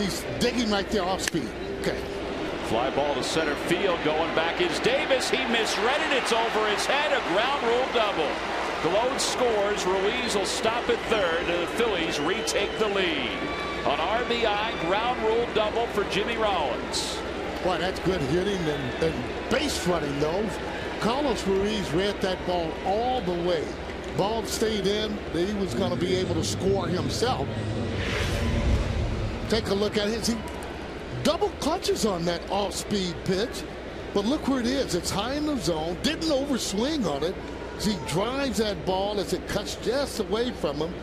He's digging right there off speed. Okay. Fly ball to center field. Going back is Davis. He misread it. It's over his head. A ground rule double. Gload scores. Ruiz will stop at third. And the Phillies retake the lead. An RBI ground rule double for Jimmy Rollins. Boy, that's good hitting and, and base running, though. Carlos Ruiz read that ball all the way. Ball stayed in. He was going to be able to score himself. Take a look at it. He double clutches on that off-speed pitch. But look where it is. It's high in the zone. Didn't overswing on it. He drives that ball as it cuts just away from him.